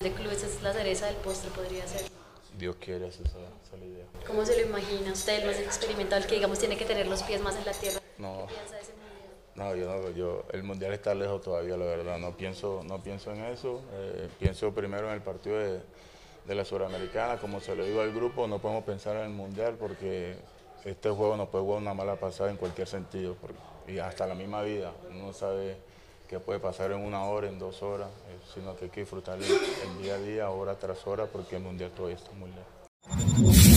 De clubes es la cereza del postre, podría ser. Dios quiere, esa, esa es la idea. ¿Cómo se lo imagina usted, el más experimentado, el que digamos tiene que tener los pies más en la tierra? No. ¿Qué piensa de ese mundial? No, yo no, yo, el mundial está lejos todavía, la verdad. No pienso, no pienso en eso. Eh, pienso primero en el partido de, de la Suramericana. Como se lo digo al grupo, no podemos pensar en el mundial porque este juego nos puede jugar una mala pasada en cualquier sentido. porque- y hasta la misma vida. Uno no sabe qué puede pasar en una hora, en dos horas, eh, sino que hay que disfrutar el día a día, hora tras hora, porque el mundial todavía está muy lejos.